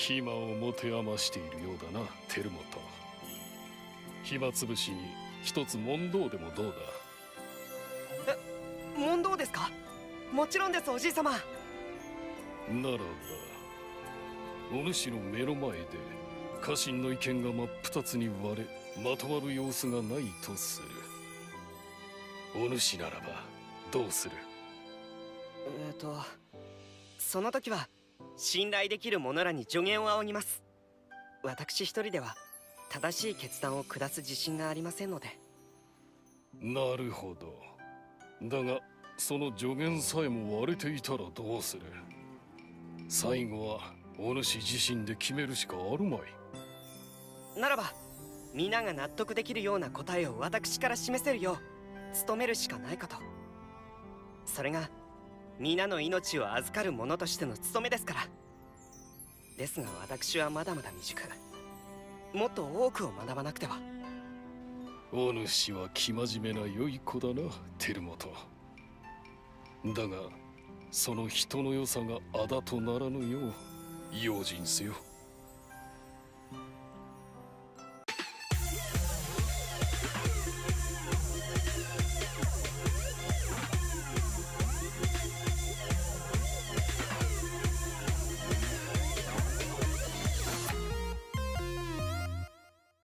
暇を持て余しているようだなテルモト。暇つぶしに一つ問答でもどうだ？問答ですか？もちろんですおじい様。ならばお主の目の前で家臣の意見が真っ二つに割れまとまる様子がないとする。お主ならばどうする？えっ、ー、とその時は信頼できる者らに助言を仰ぎます。私一人では正しい決断を下す自信がありませんので。なるほど。だがその助言さえも割れていたらどうする？最後はお主自身で決めるしかあるまい。ならば皆が納得できるような答えを私から示せるよう努めるしかないかと。それが皆の命を預かる者としての務めですから。ですが私はまだまだ未熟。もっと多くを学ばなくては。お主は生真面目な良い子だなテルモトだがその人の良さがあだとならぬよう用心せよ。